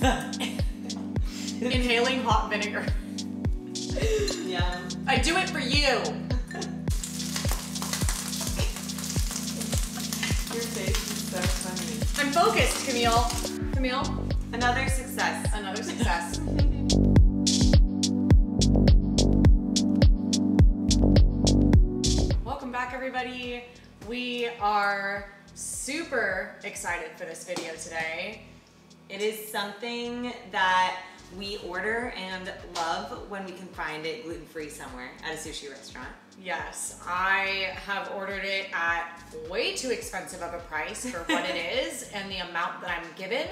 Inhaling hot vinegar. Yeah. I do it for you. Your face is so funny. I'm focused, Camille. Camille, Another success. another success. Welcome back, everybody. We are super excited for this video today. It is something that we order and love when we can find it gluten free somewhere at a sushi restaurant. Yes, I have ordered it at way too expensive of a price for what it is and the amount that I'm given.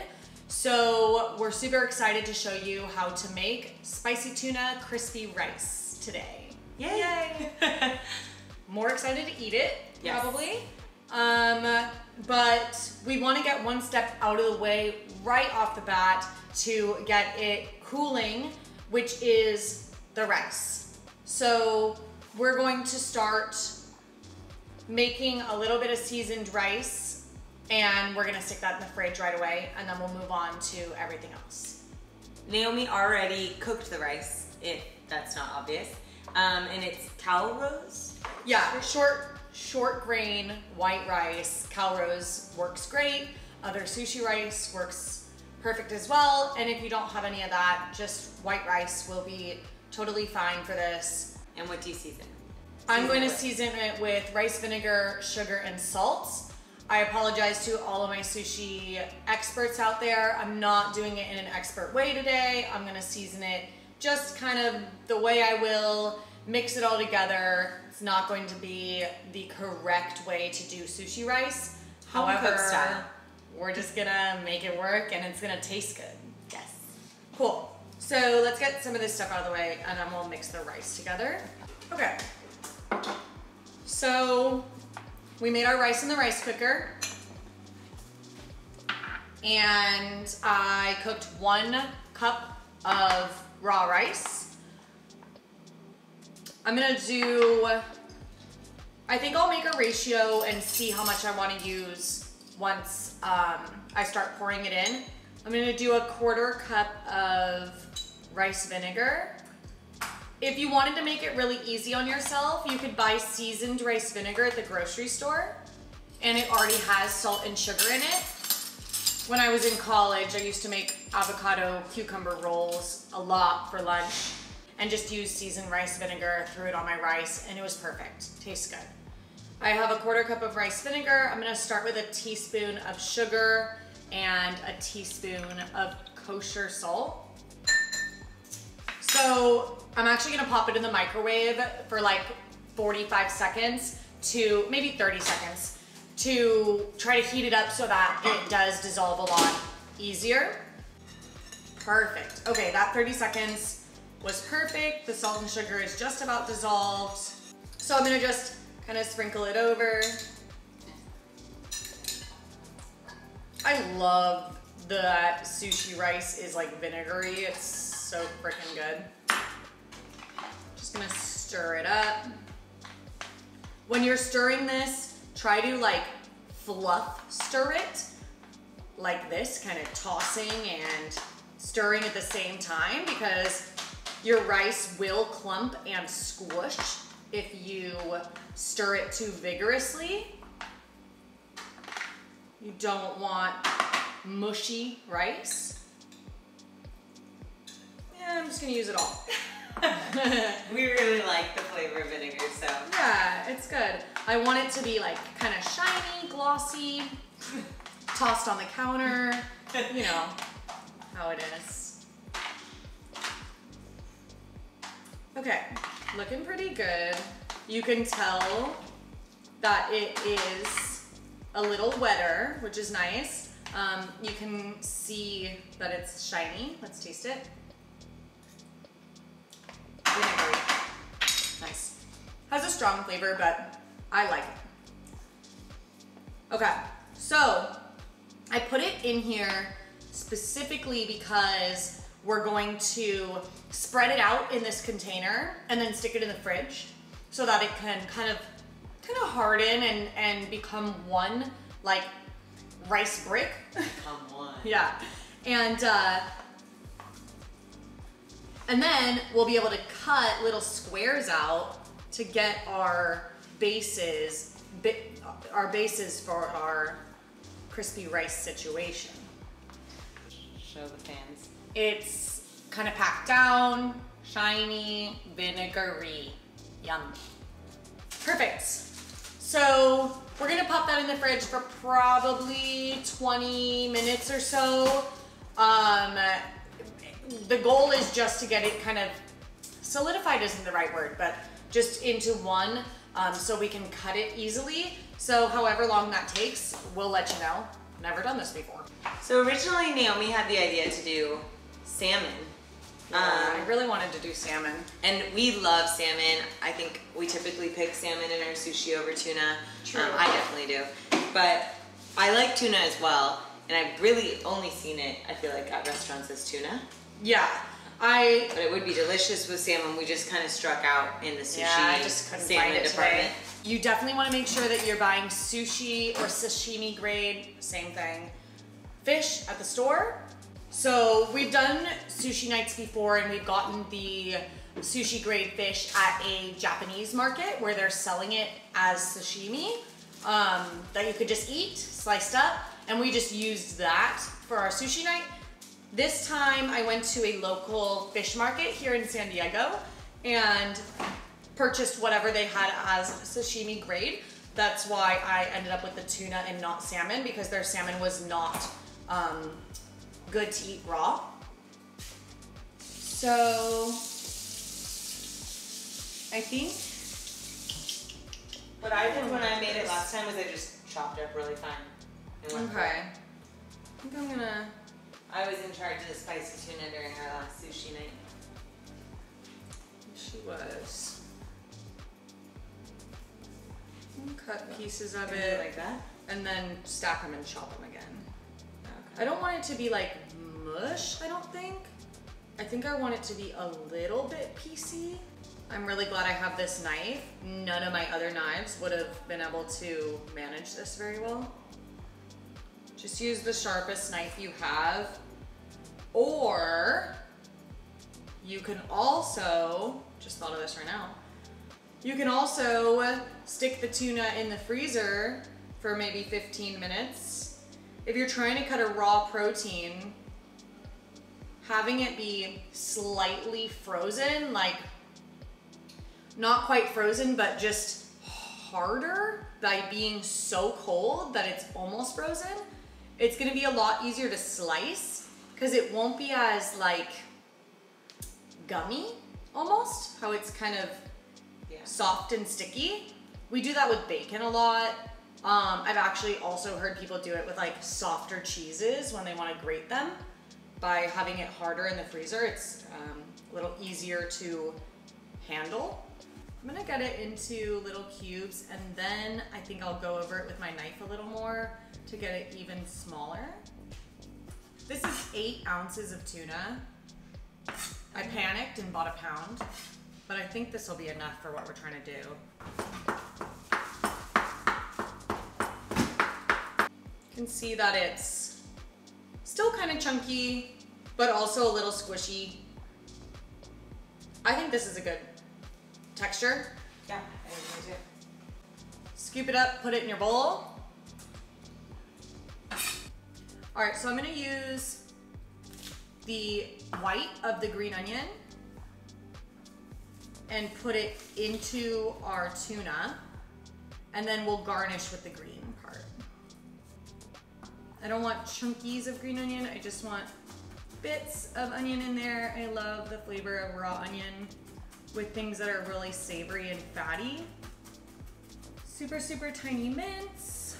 So we're super excited to show you how to make spicy tuna crispy rice today. Yay! More excited to eat it, Yes. probably. Um, but we want to get one step out of the way right off the bat to get it cooling, which is the rice. So we're going to start making a little bit of seasoned rice and we're gonna stick that in the fridge right away and then we'll move on to everything else. Naomi already cooked the rice, if that's not obvious. Um, and it's Calrose. Yeah, short short grain white rice. Calrose works great. Other sushi rice works perfect as well. And if you don't have any of that, just white rice will be totally fine for this. And what do you season? I'm Season going to season it with rice vinegar, sugar, and salt. I apologize to all of my sushi experts out there. I'm not doing it in an expert way today. I'm gonna season it just kind of the way I will, mix it all together. It's not going to be the correct way to do sushi rice. Home However, style. we're just gonna make it work and it's gonna taste good. Yes. Cool. So let's get some of this stuff out of the way and then we'll mix the rice together. Okay. So we made our rice in the rice cooker. And I cooked one cup of raw rice. I'm gonna do, I think I'll make a ratio and see how much I wanna use once um, I start pouring it in. I'm gonna do a quarter cup of rice vinegar. If you wanted to make it really easy on yourself, you could buy seasoned rice vinegar at the grocery store and it already has salt and sugar in it. When I was in college, I used to make avocado cucumber rolls a lot for lunch and just use seasoned rice vinegar, threw it on my rice, and it was perfect. Tastes good. I have a quarter cup of rice vinegar. I'm gonna start with a teaspoon of sugar and a teaspoon of kosher salt. So I'm actually gonna pop it in the microwave for like 45 seconds to maybe 30 seconds to try to heat it up so that it does dissolve a lot easier. Perfect. Okay, that 30 seconds was perfect. The salt and sugar is just about dissolved. So I'm gonna just kind of sprinkle it over. I love that sushi rice is like vinegary. It's so freaking good. Just gonna stir it up. When you're stirring this, try to like fluff stir it like this, kind of tossing and stirring at the same time because your rice will clump and squish if you stir it too vigorously. You don't want mushy rice. Yeah, I'm just gonna use it all. We really like the flavor of vinegar, so. Yeah, it's good. I want it to be like kind of shiny, glossy, tossed on the counter. You know how it is. Okay, looking pretty good. You can tell that it is a little wetter, which is nice. Um, you can see that it's shiny. Let's taste it. Nice. Has a strong flavor, but I like it. Okay, so I put it in here specifically because we're going to spread it out in this container and then stick it in the fridge so that it can kind of kind of harden and, and become one like rice brick. Come on. Yeah. And uh, and then we'll be able to cut little squares out to get our bases, our bases for our crispy rice situation. Show the fans. It's kind of packed down, shiny, vinegary. Yum. Perfect. So we're gonna pop that in the fridge for probably 20 minutes or so. Um, the goal is just to get it kind of solidified isn't the right word, but just into one um, so we can cut it easily. So however long that takes, we'll let you know. Never done this before. So originally Naomi had the idea to do salmon. Yeah, um, I really wanted to do salmon. And we love salmon. I think we typically pick salmon in our sushi over tuna. True. Um, I definitely do. But I like tuna as well. And I've really only seen it, I feel like, at restaurants as tuna. Yeah. I but it would be delicious with salmon. We just kind of struck out in the sushi yeah, I just couldn't salmon find it department. Today. You definitely want to make sure that you're buying sushi or sashimi grade, same thing, fish at the store. So we've done sushi nights before and we've gotten the sushi grade fish at a Japanese market where they're selling it as sashimi um, that you could just eat, sliced up. And we just used that for our sushi night. This time I went to a local fish market here in San Diego and purchased whatever they had as sashimi grade. That's why I ended up with the tuna and not salmon because their salmon was not um, good to eat raw. So I think what I did when I made it last time was I just chopped it up really fine. Okay. I think I'm gonna I was in charge of the spicy tuna during our last sushi night. She was. Cut pieces of it like that, and then stack them and chop them again. I don't want it to be like mush. I don't think. I think I want it to be a little bit piecey. I'm really glad I have this knife. None of my other knives would have been able to manage this very well. Just use the sharpest knife you have. Or you can also, just thought of this right now, you can also stick the tuna in the freezer for maybe 15 minutes. If you're trying to cut a raw protein, having it be slightly frozen, like not quite frozen, but just harder by being so cold that it's almost frozen, it's gonna be a lot easier to slice because it won't be as like gummy almost, how it's kind of yeah. soft and sticky. We do that with bacon a lot. Um, I've actually also heard people do it with like softer cheeses when they want to grate them by having it harder in the freezer. It's um, a little easier to handle. I'm gonna get it into little cubes and then I think I'll go over it with my knife a little more to get it even smaller. This is eight ounces of tuna. I panicked and bought a pound, but I think this will be enough for what we're trying to do. Can see that it's still kind of chunky, but also a little squishy. I think this is a good texture. Yeah, I think too. Scoop it up, put it in your bowl. All right, so I'm gonna use the white of the green onion and put it into our tuna and then we'll garnish with the green part. I don't want chunkies of green onion, I just want bits of onion in there. I love the flavor of raw onion with things that are really savory and fatty. Super, super tiny mints.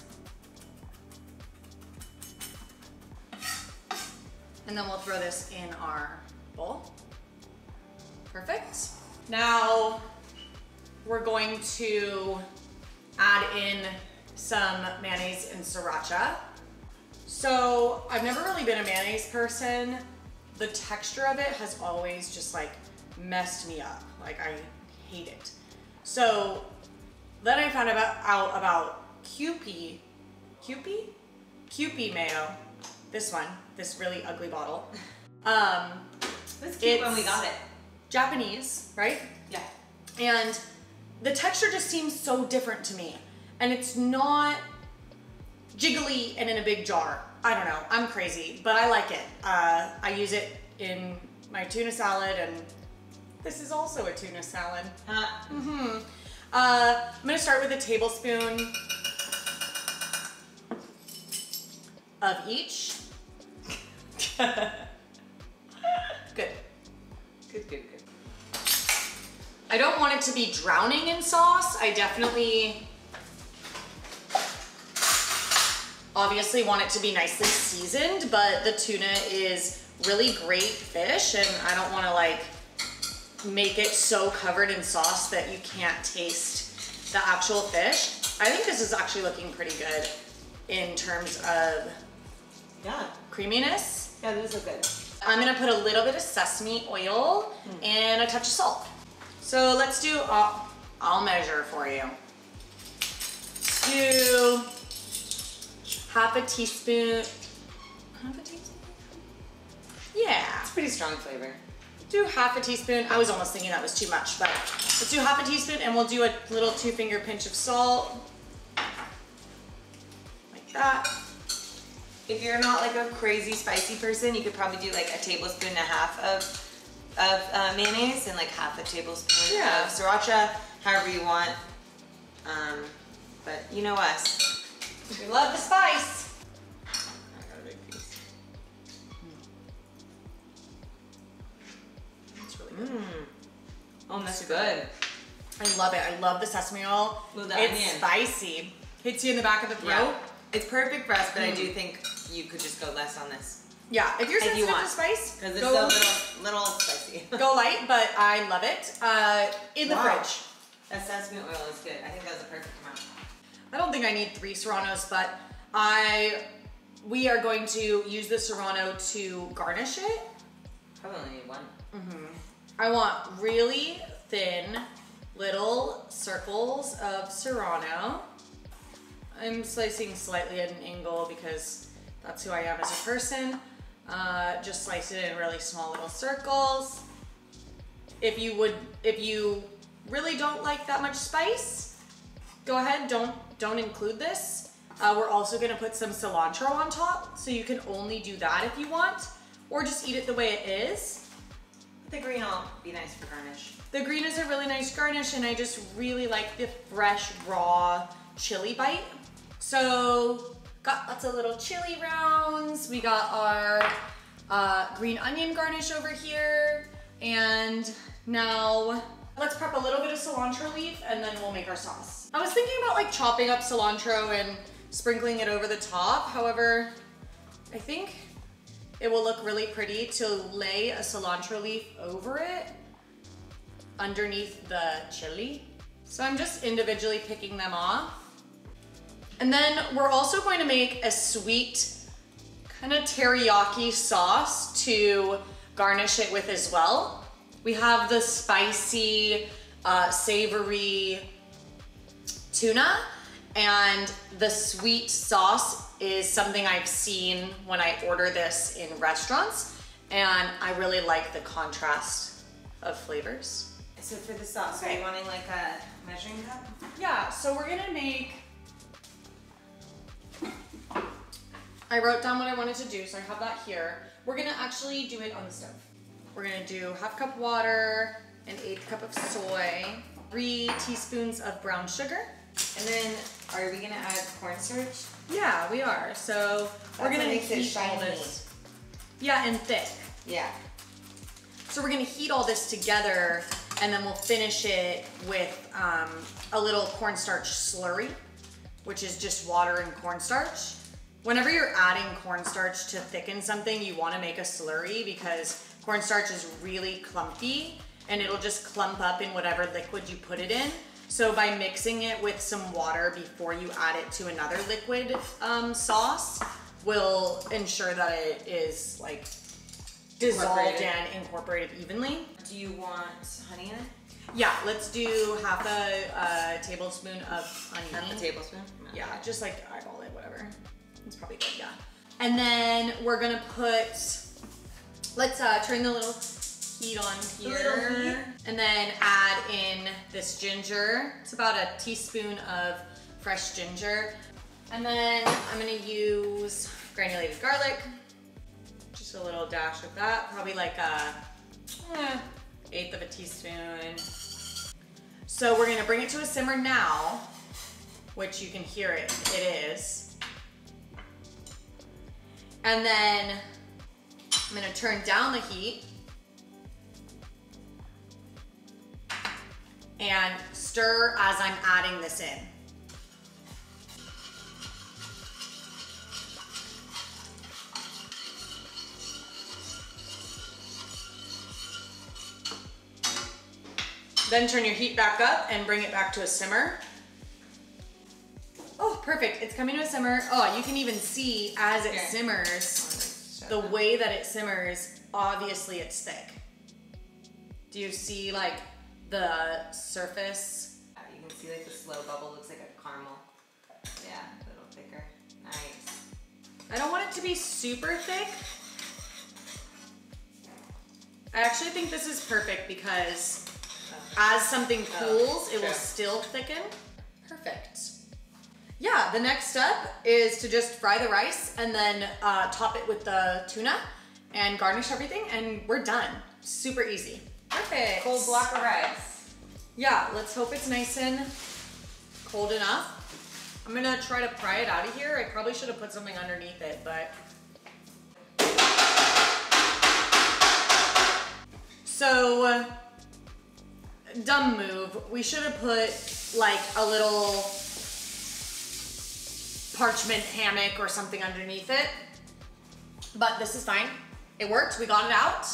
And then we'll throw this in our bowl. Perfect. Now we're going to add in some mayonnaise and sriracha. So I've never really been a mayonnaise person. The texture of it has always just like messed me up. Like I hate it. So then I found about, out about Kewpie, Kewpie? Kewpie mayo this one, this really ugly bottle. Um, That's cute when we got it. Japanese, right? Yeah. And the texture just seems so different to me. And it's not jiggly and in a big jar. I don't know. I'm crazy, but I like it. Uh, I use it in my tuna salad, and this is also a tuna salad. Uh, hmm Uh, I'm gonna start with a tablespoon of each. Good. good, good, good. I don't want it to be drowning in sauce. I definitely obviously want it to be nicely seasoned, but the tuna is really great fish and I don't want to like make it so covered in sauce that you can't taste the actual fish. I think this is actually looking pretty good in terms of Yeah. creaminess. Yeah, those look good. I'm gonna put a little bit of sesame oil and a touch of salt. So let's do, uh, I'll measure for you. Let's do half a teaspoon, half a teaspoon? Yeah, It's pretty strong flavor. do half a teaspoon. I was almost thinking that was too much, but let's do half a teaspoon and we'll do a little two finger pinch of salt. Like that. If you're not like a crazy spicy person, you could probably do like a tablespoon and a half of of uh, mayonnaise and like half a tablespoon Yeah. of sriracha, however you want. Um, but you know us. We love the spice. I got a big piece. It's really good. Mmm. Oh, that's good. I love it. I love the sesame oil. Ooh, the it's onion. spicy. Hits you in the back of the throat. Yeah. It's perfect for us, but I Mm. do think you could just go less on this Yeah. If you're If you sensitive to spice, because it's go, a little little spicy. go light, but I love it. Uh, in the Wow. fridge. that sesame oil is good. I think that was the perfect amount. I don't think I need three serranos, but I we are going to use the serrano to garnish it. Probably only need one. I want really thin little circles of serrano. I'm slicing slightly at an angle because that's who I am as a person. Uh, just slice it in really small little circles. If you would, if you really don't like that much spice, go ahead. Don't don't include this. Uh, we're also gonna put some cilantro on top, so you can only do that if you want, or just eat it the way it is. The green will be nice for garnish. The green is a really nice garnish and I just really like the fresh, raw chili bite. So, got lots of little chili rounds. We got our uh, green onion garnish over here. And now let's prep a little bit of cilantro leaf and then we'll make our I was thinking about like chopping up cilantro and sprinkling it over the top. However, I think it will look really pretty to lay a cilantro leaf over it underneath the chili. So I'm just individually picking them off. And then we're also going to make a sweet kind of teriyaki sauce to garnish it with as well. We have the spicy, uh, savory tuna and the sweet sauce is something I've seen when I order this in restaurants and I really like the contrast of flavors. So for the sauce, are you wanting like a measuring cup? Yeah, so we're gonna make. I wrote down what I wanted to do, so I have that here. We're gonna actually do it on the stove. We're gonna do half cup water, an eighth cup of soy, three teaspoons of brown sugar. And then are we gonna add cornstarch? Yeah, we are. So we're gonna what makes it heat all this. Yeah, and thick. Yeah. So we're gonna heat all this together and then we'll finish it with um, a little cornstarch slurry, which is just water and cornstarch. Whenever you're adding cornstarch to thicken something, you wanna make a slurry because cornstarch is really clumpy and it'll just clump up in whatever liquid you put it in. So by mixing it with some water before you add it to another liquid um, sauce will ensure that it is like dissolved and incorporated evenly. Do you want honey in it? Yeah, let's do half a uh, tablespoon of honey. Half a tablespoon? Yeah, just like eyeball it, whatever. It's probably good, yeah. And then we're gonna put, let's uh, turn the little heat on little heat. here. And then add in this ginger. It's about a teaspoon of fresh ginger. And then I'm gonna use granulated garlic. Just a little dash of that, probably like a eh, eighth of a teaspoon. So we're gonna bring it to a simmer now, which you can hear it, it is. And then I'm gonna turn down the heat and stir as I'm adding this in. Then turn your heat back up and bring it back to a simmer. Oh, perfect. It's coming to a simmer. Oh, you can even see as it Here. simmers, the way that it simmers, obviously it's thick. Do you see like the surface? You can see like the slow bubble looks like a caramel. Yeah, a little thicker. Nice. I don't want it to be super thick. I actually think this is perfect because as something cools, it will still thicken. Perfect. Yeah, the next step is to just fry the rice and then uh, top it with the tuna and garnish everything, and we're done. Super easy. Perfect. Cold block of rice. Yeah, let's hope it's nice and cold enough. I'm gonna try to pry it out of here. I probably should have put something underneath it, but. So, uh, dumb move. We should have put like a little parchment hammock or something underneath it. But this is fine. It worked. We got it out.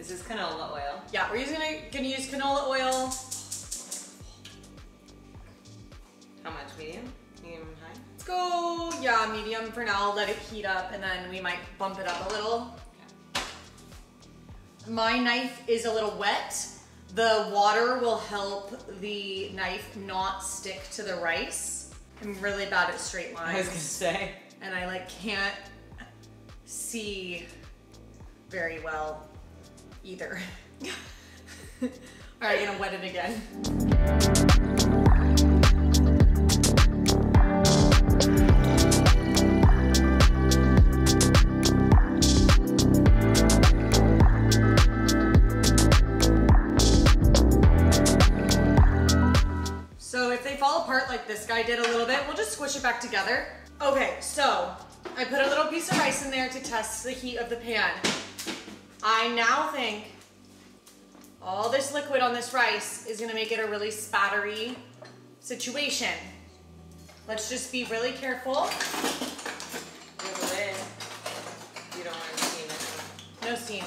This is canola oil. Yeah, we're using gonna, gonna use canola oil. How much? Medium? Medium high? Let's go, yeah, medium for now. Let it heat up and then we might bump it up a little. My knife is a little wet. The water will help the knife not stick to the rice. I'm really bad at straight lines. I was gonna say. and I like can't see very well either. All right, gonna wet it again. So if they fall apart like this guy did a little bit, we'll just squish it back together. Okay, so I put a little piece of rice in there to test the heat of the pan. I now think all this liquid on this rice is gonna make it a really spattery situation. Let's just be really careful. With the lid. You don't want to steam it. No steam.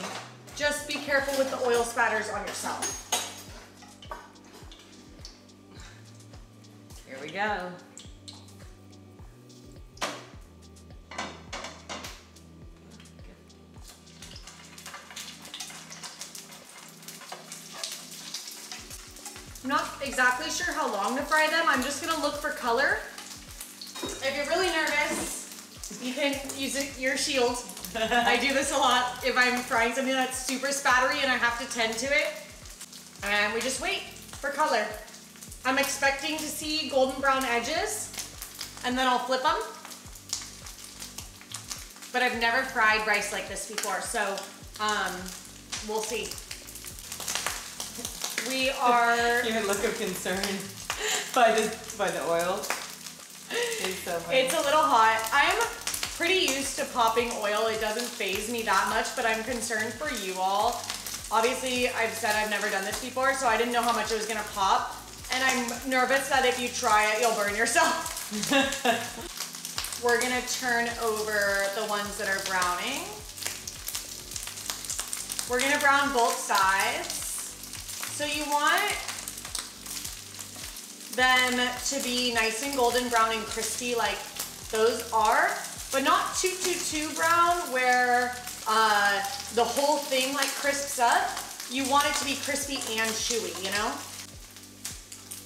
Just be careful with the oil spatters on yourself. Here we go. Exactly sure how long to fry them. I'm just gonna look for color. If you're really nervous, you can use it, your shield. I do this a lot if I'm frying something that's super spattery and I have to tend to it. And we just wait for color. I'm expecting to see golden brown edges and then I'll flip them. But I've never fried rice like this before, so um, we'll see. We are Your look of concern by the by the oil is so. It's a little hot. I'm pretty used to popping oil. It doesn't faze me that much, but I'm concerned for you all. Obviously, I've said I've never done this before, so I didn't know how much it was gonna pop. And I'm nervous that if you try it, you'll burn yourself. We're gonna turn over the ones that are browning. We're gonna brown both sides. So you want them to be nice and golden brown and crispy like those are, but not too, too, too brown where uh, the whole thing like crisps up. You want it to be crispy and chewy, you know?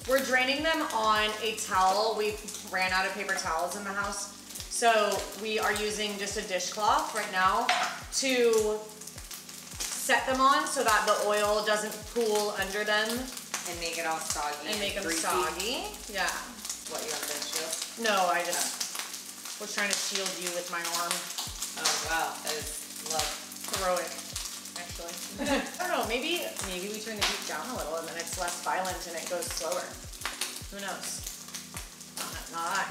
We're draining them on a towel. We ran out of paper towels in the house. So we are using just a dishcloth right now to set them on so that the oil doesn't pool under them And make it all soggy. and make them greasy. soggy. Yeah. What you want to shield? No, I just was trying to shield you with my arm. Oh wow, that is love. Heroic, actually. I don't know, maybe maybe we turn the heat down a little and then it's less violent and it goes slower. Who knows? Not, not I.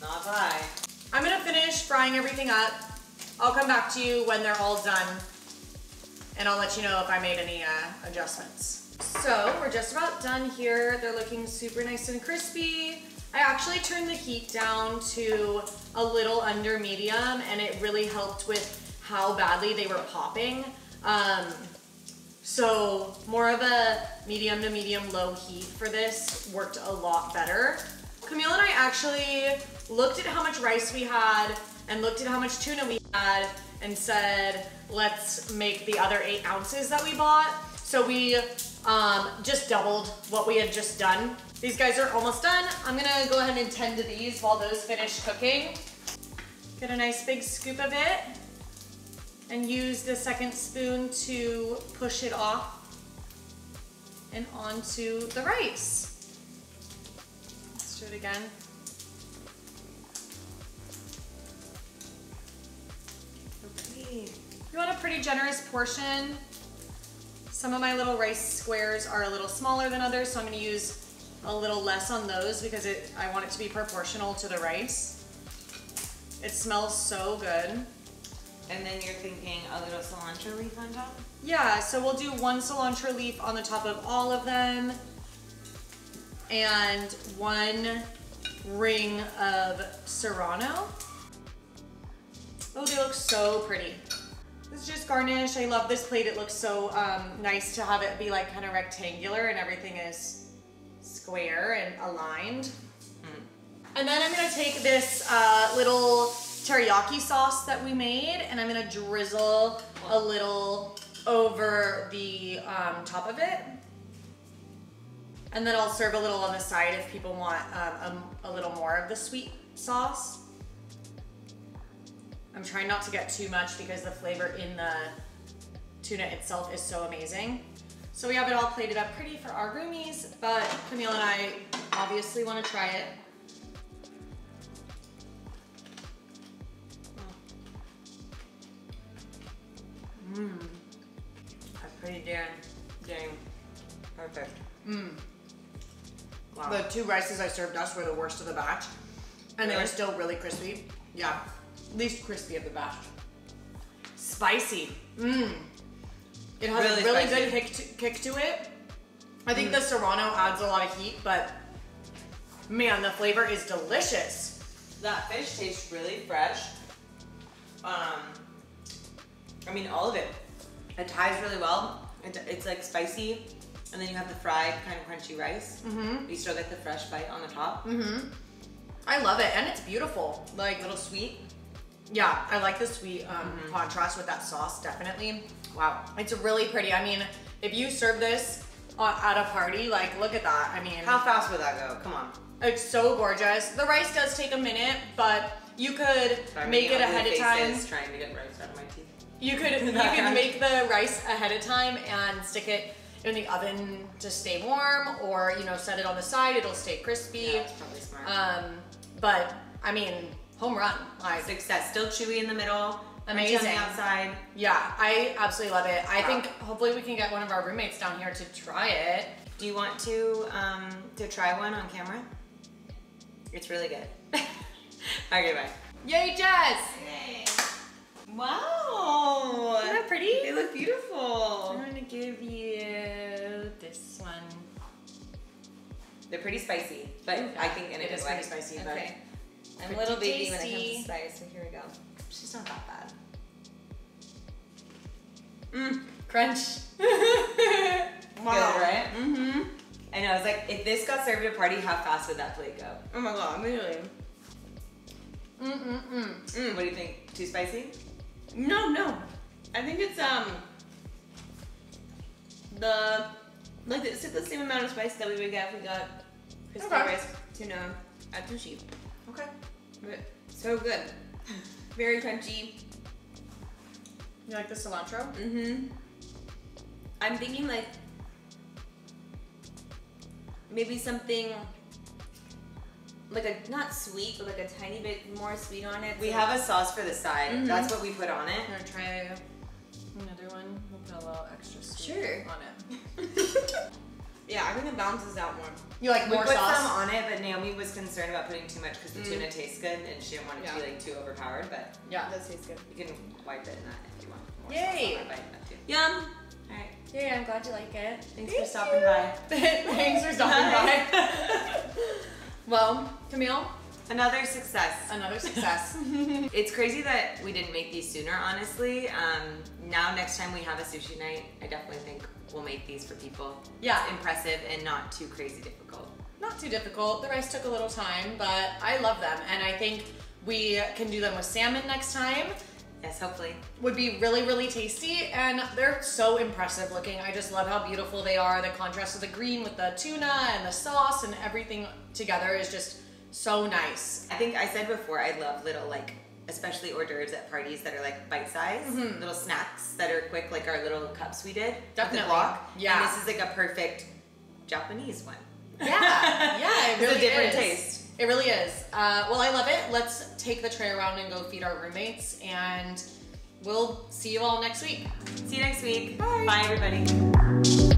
Not I. I'm gonna finish frying everything up. I'll come back to you when they're all done and I'll let you know if I made any uh, adjustments. So we're just about done here. They're looking super nice and crispy. I actually turned the heat down to a little under medium and it really helped with how badly they were popping. Um, so more of a medium to medium low heat for this worked a lot better. Camille and I actually looked at how much rice we had and looked at how much tuna we had and said, let's make the other eight ounces that we bought. So we um, just doubled what we had just done. These guys are almost done. I'm gonna go ahead and tend to these while those finish cooking. Get a nice big scoop of it and use the second spoon to push it off and onto the rice. Let's do it again. You want a pretty generous portion. Some of my little rice squares are a little smaller than others, so I'm gonna use a little less on those because it, I want it to be proportional to the rice. It smells so good. And then you're thinking a little cilantro leaf on top? Yeah, so we'll do one cilantro leaf on the top of all of them and one ring of serrano. Oh, they look so pretty. This is just garnish. I love this plate. It looks so um, nice to have it be like kind of rectangular and everything is square and aligned. And then I'm gonna take this uh, little teriyaki sauce that we made and I'm gonna drizzle a little over the um, top of it. And then I'll serve a little on the side if people want um, a, a little more of the sweet sauce. I'm trying not to get too much because the flavor in the tuna itself is so amazing. So we have it all plated up pretty for our roomies, but Camille and I obviously want to try it. Mmm. That's pretty damn, dang. Perfect. Mmm. Wow. The two rices I served us were the worst of the batch, and they were still really crispy. Yeah, least crispy of the batch. Spicy. Mmm. It has Really a really spicy. good kick to, kick to it. I think the serrano adds a lot of heat, but man, the flavor is delicious. That fish tastes really fresh. Um, I mean, all of it. It ties really well. It, it's like spicy, and then you have the fried kind of crunchy rice. Mm-hmm. You still get the fresh bite on the top. Mm-hmm. I love it, and it's beautiful. Like A little sweet. Yeah, I like the sweet um, Mm-hmm. contrast with that sauce, definitely. Wow, it's really pretty. I mean, if you serve this at a party, like, look at that. I mean, How fast would that go? Come on. it's so gorgeous. The rice does take a minute, but you could Sorry, make it ahead of time. Trying to get rice out of my teeth. You could you could make the rice ahead of time and stick it in the oven to stay warm, or you know, set it on the side. It'll stay crispy. Yeah, that's probably smart. Um, but I mean, home run. Like, Success. Still chewy in the middle. Amazing. outside. Yeah, I absolutely love it. I Wow. think hopefully we can get one of our roommates down here to try it. Do you want to um, to try one on camera? It's really good. okay, bye. Yay, Jess! Yay. Wow. Isn't that pretty? They look beautiful. I'm gonna give you this one. They're pretty spicy, but I think in a It good is way. pretty spicy, but okay. I'm a little baby when it comes to spice, so here we go. She's not that bad. Mm, crunch. Good, right? Mm-hmm. I know. It's like if this got served at a party, how fast would that plate go? Oh my god, really? Mm-mm-mm. Mm, what do you think? Too spicy? No, no. I think it's um the like it's the same amount of spice that we would get if we got crispy Okay. rice tuna at sushi. Okay. But So good. Very crunchy. You like the cilantro? Mm-hmm. I'm thinking like maybe something like a not sweet, but like a tiny bit more sweet on it. We So- have a sauce for the side. Mhm. That's what we put on it. I'm gonna try another one. We'll put a little extra sweet Sure. on it. yeah, I think it balances out more. You like more We more put sauce? some on it, but Naomi was concerned about putting too much because the Mm. tuna tastes good and she didn't want it to be like too overpowered. But yeah. That tastes good. you can wipe it in that if you want. More Yay. Sauce on that bite, that too. Yum. All right. Yeah, I'm glad you like it. Thanks Thank for stopping you. by. Thanks for stopping by. Well, Camille, Another success. another success. It's crazy that we didn't make these sooner, honestly. Um, now, next time we have a sushi night, I definitely think we'll make these for people. Yeah. It's impressive and not too crazy difficult. Not too difficult. The rice took a little time, but I love them. And I think we can do them with salmon next time. Yes, hopefully. Would be really, really tasty. And they're so impressive looking. I just love how beautiful they are. The contrast of the green with the tuna and the sauce and everything together is just so nice. I think I said before, I love little, like, especially hors d'oeuvres at parties that are like bite sized, little snacks that are quick, like our little cups we did. Definitely. block. Yeah. And this is like a perfect Japanese one. Yeah, yeah, it It's a really different is. taste. It really is. Uh, well, I love it. Let's take the tray around and go feed our roommates, and we'll see you all next week. See you next week. Bye. Bye everybody.